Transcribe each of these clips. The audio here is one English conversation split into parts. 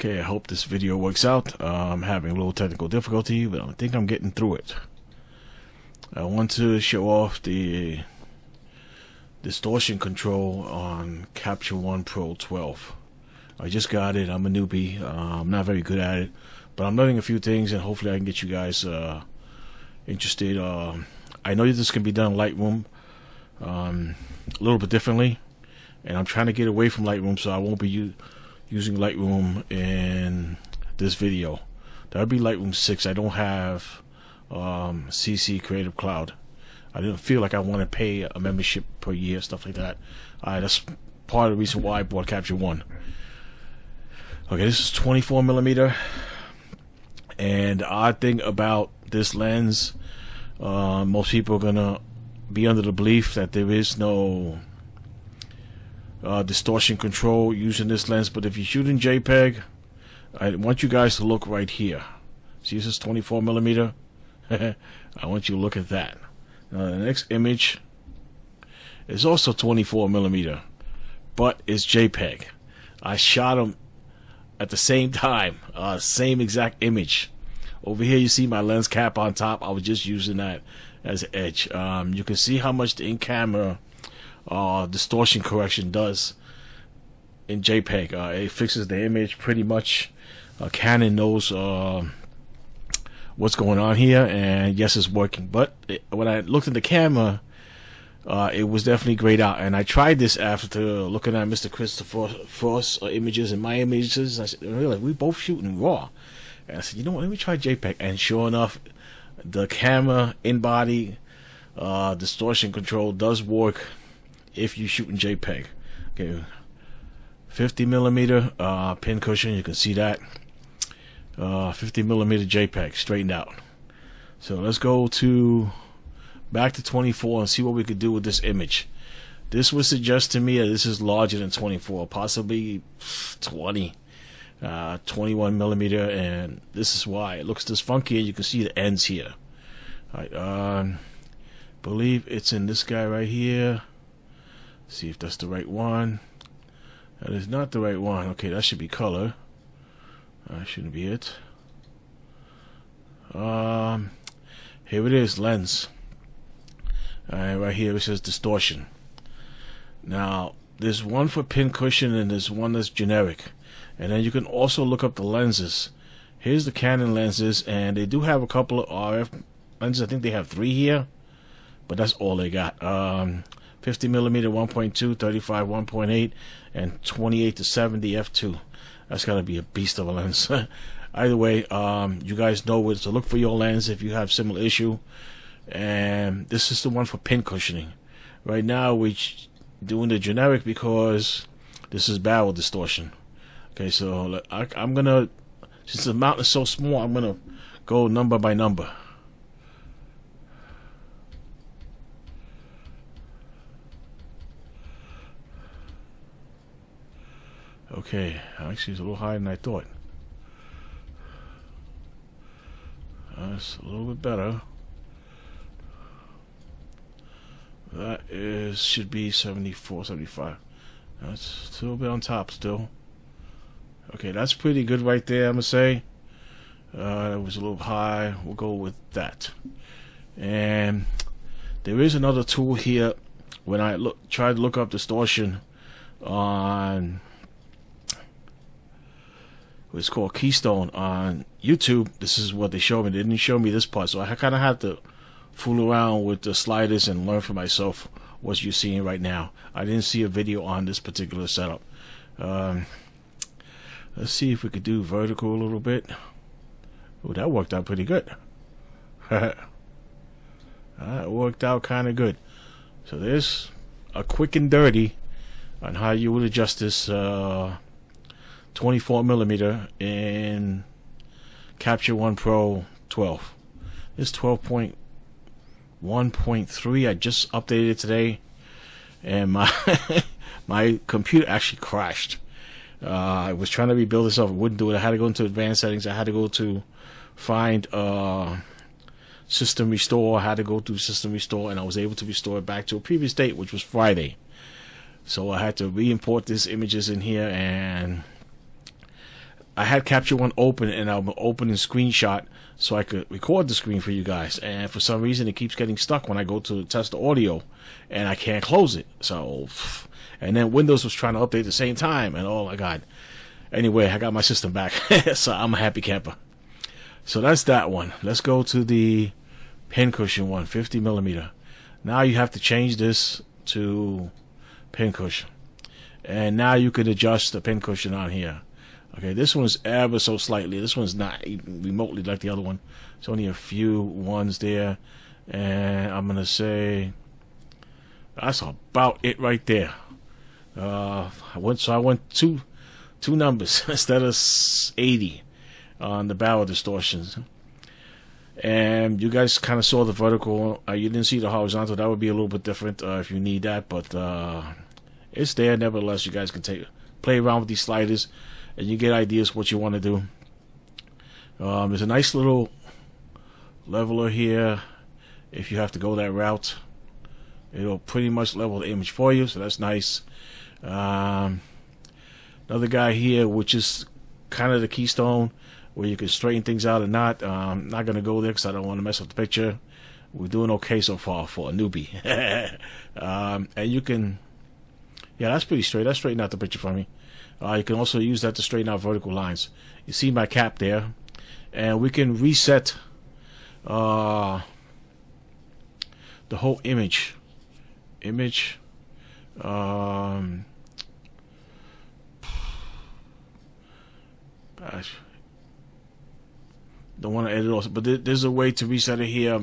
Okay, I hope this video works out. Uh, I'm having a little technical difficulty, but I think I'm getting through it. I want to show off the distortion control on Capture One Pro 12. I just got it. I'm a newbie. Uh, I'm not very good at it, but I'm learning a few things, and hopefully I can get you guys uh, interested. Uh, I know this can be done in Lightroom um, a little bit differently, and I'm trying to get away from Lightroom, so I won't be using Lightroom in this video. That would be Lightroom 6. I don't have um, CC Creative Cloud. I didn't feel like I want to pay a membership per year, stuff like that. Uh, that's part of the reason why I bought Capture One. Okay, this is 24 millimeter, and odd thing about this lens, uh, most people are gonna be under the belief that there is no uh, distortion control using this lens. But if you're shooting JPEG, I want you guys to look right here. See, this is 24 millimeter. I want you to look at that. Now, the next image is also 24 millimeter, but it's JPEG. I shot them at the same time, uh, same exact image. Over here, you see my lens cap on top. I was just using that as edge. Um, you can see how much the in-camera uh, distortion correction does in JPEG. Uh, it fixes the image pretty much. Uh, Canon knows uh, what's going on here, and yes, it's working. But it, when I looked at the camera, uh, it was definitely grayed out. And I tried this after looking at Mr. Christopher Frost uh, images and my images. I said, really, we both shooting raw. And I said, you know what? Let me try JPEG. And sure enough, the camera in body uh, distortion control does work if you shoot in JPEG. Okay, 50 millimeter uh, pin cushion, you can see that. Uh, 50 millimeter JPEG straightened out. So let's go to back to 24 and see what we could do with this image. This would suggest to me that this is larger than 24, possibly 20, uh, 21 millimeter, and this is why it looks this funky. You can see the ends here. I um, believe it's in this guy right here. See if that's the right one. That is not the right one. Okay, that should be color. That shouldn't be it. Um, here it is, lens. Right here it says distortion. Now, there's one for pincushion and there's one that's generic. And then you can also look up the lenses. Here's the Canon lenses, and they do have a couple of RF lenses. I think they have three here, but that's all they got. Um, 50 millimeter 1.2, 35 1.8, and 28 to 70 f2. That's gotta be a beast of a lens. Either way, um, you guys know where to look for your lens if you have similar issue. And this is the one for pin cushioning. Right now, we're doing the generic because this is barrel distortion. Okay, so I, I'm gonna since the amount is so small, I'm gonna go number by number. Okay, actually it's a little higher than I thought. That's a little bit better. That is should be 74, 75. That's still a bit on top still. Okay, that's pretty good right there, I'm gonna say. Uh, it was a little high. We'll go with that. And there is another tool here. When I look, try to look up distortion on it's called Keystone on YouTube. This is what they showed me. They didn't show me this part, so I kind of had to fool around with the sliders and learn for myself what you're seeing right now. I didn't see a video on this particular setup. Um, let's see if we could do vertical a little bit. Oh, that worked out pretty good. that worked out kind of good. So there's a quick and dirty on how you would adjust this. Uh, 24 millimeter in Capture One Pro 12. This 12.1.3. I just updated it today, and my my computer actually crashed. Uh, I was trying to rebuild this up. It wouldn't do it. I had to go into advanced settings. I had to go to find uh, system restore. I had to go to system restore, and I was able to restore it back to a previous date, which was Friday. So I had to re-import these images in here and I had Capture One open and I'm opening screenshot so I could record the screen for you guys. And for some reason, it keeps getting stuck when I go to test the audio, and I can't close it. So, and then Windows was trying to update at the same time, and oh my god. Anyway, I got my system back, so I'm a happy camper. So that's that one. Let's go to the pincushion one, 50 millimeter. Now you have to change this to pincushion. And now you can adjust the pincushion on here. Okay, this one's ever so slightly. This one's not even remotely like the other one. It's only a few ones there. And I'm going to say that's about it right there. Uh, I went, so I went two, two numbers instead of 80 on the barrel distortions. And you guys kind of saw the vertical. Uh, you didn't see the horizontal. That would be a little bit different uh, if you need that, but uh, it's there. Nevertheless, you guys can take play around with these sliders and you get ideas what you want to do. Um, there's a nice little leveler here. If you have to go that route, it'll pretty much level the image for you, so that's nice. Um, another guy here, which is kind of the keystone, where you can straighten things out or not. Um, not gonna go there because I don't want to mess up the picture. We're doing okay so far for a newbie. um, and you can, yeah, that's pretty straight. That's straightened out the picture for me. Uh, you can also use that to straighten out vertical lines. You see my cap there. And we can reset uh, the whole image. Image. Um, gosh. Don't want to edit also, but there's a way to reset it here. I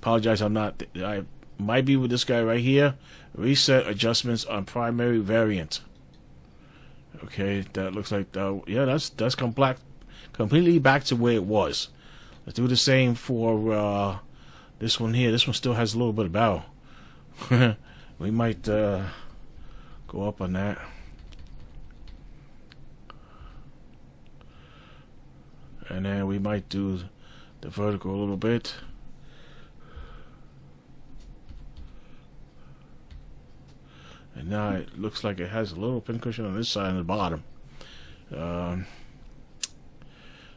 apologize, I'm not. I might be with this guy right here. Reset adjustments on primary variant. Okay, that looks like that. yeah, that's that's come black, completely back to where it was. Let's do the same for uh, this one here. This one still has a little bit of bow. we might uh, go up on that. And then we might do the vertical a little bit. Now it looks like it has a little pincushion on this side and the bottom. Um,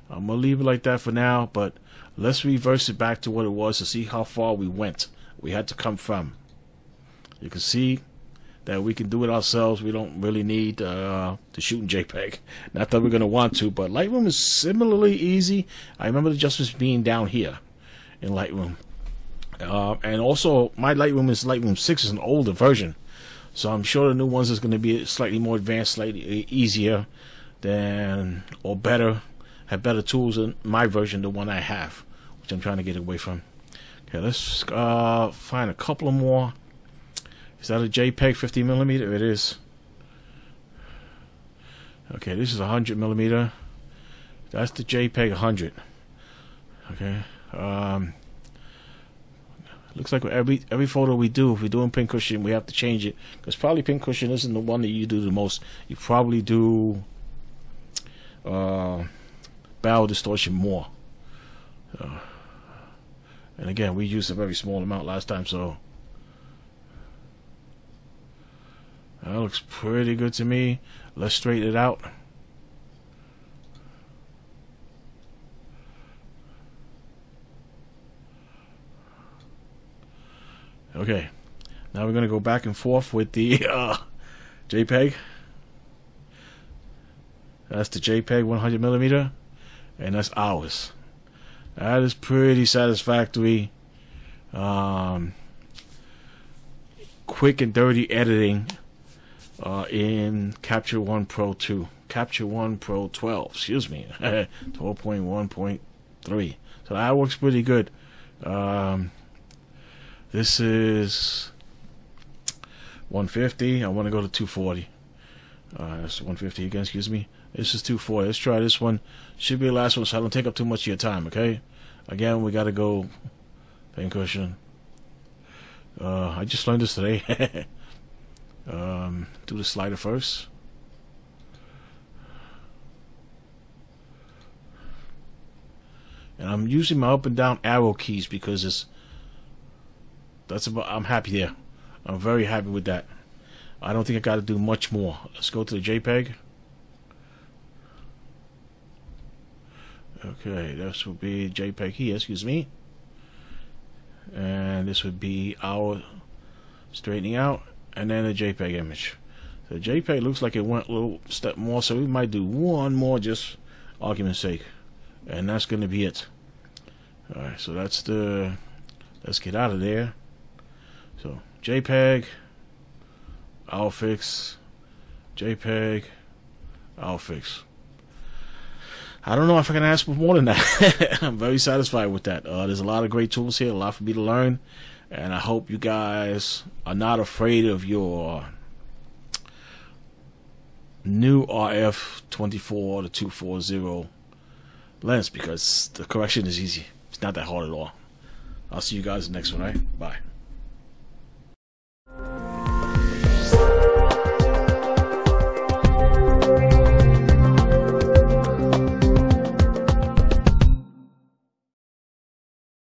I'm to leave it like that for now, but let's reverse it back to what it was to see how far we went. We had to come from. You can see that we can do it ourselves. We don't really need uh, to shoot in JPEG. Not that we're going to want to, but Lightroom is similarly easy. I remember the adjustments being down here in Lightroom. Uh, and also, my Lightroom is Lightroom 6 is an older version. So I'm sure the new ones is going to be slightly more advanced, slightly easier than or better, have better tools than my version, the one I have, which I'm trying to get away from. Okay, let's uh, find a couple more. Is that a JPEG 50 millimeter? It is. Okay, this is 100 millimeter. That's the JPEG 100. Okay. Um, Looks like every every photo we do, if we're doing pincushion, we have to change it because probably pincushion isn't the one that you do the most. You probably do uh, barrel distortion more. Uh, and again, we used a very small amount last time, so that looks pretty good to me. Let's straighten it out. Okay, now we're going to go back and forth with the uh, JPEG. That's the JPEG 100 millimeter, and that's ours. That is pretty satisfactory. Um, quick and dirty editing uh, in Capture One Pro 2. Capture One Pro 12, excuse me, 12.1.3. So that works pretty good. Um, this is 150. I want to go to 240. Uh, that's 150 again, excuse me. This is 240. Let's try this one. Should be the last one, so I don't take up too much of your time, okay? Again, we got to go pincushion. Uh, I just learned this today. um, do the slider first. And I'm using my up and down arrow keys because it's that's about. I'm happy there. I'm very happy with that. I don't think I got to do much more. Let's go to the JPEG. Okay, this would be JPEG here, excuse me. And this would be our straightening out, and then a JPEG image. The JPEG looks like it went a little step more, so we might do one more just argument's sake. And that's going to be it. Alright, so that's the... Let's get out of there. So, JPEG, I'll fix, JPEG, I'll fix. I don't know if I can ask for more than that. I'm very satisfied with that. Uh, there's a lot of great tools here, a lot for me to learn, and I hope you guys are not afraid of your new RF 24 to 240 lens because the correction is easy. It's not that hard at all. I'll see you guys next one, right? Bye.